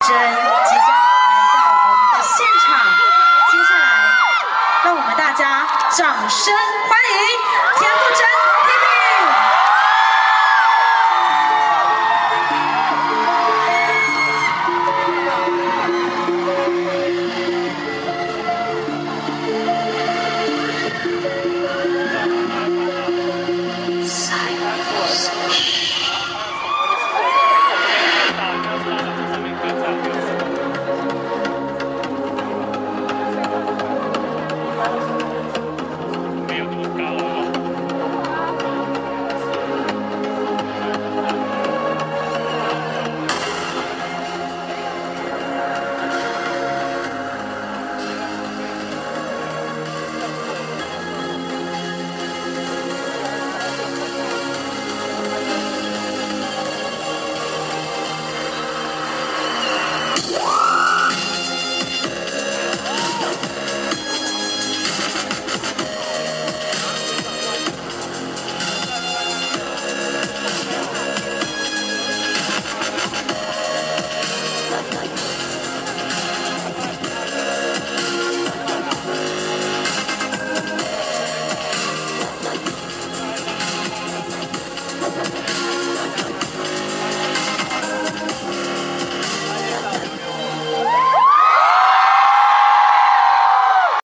真即将来到我们的现场接下来让我们大家掌声欢迎田馥甄。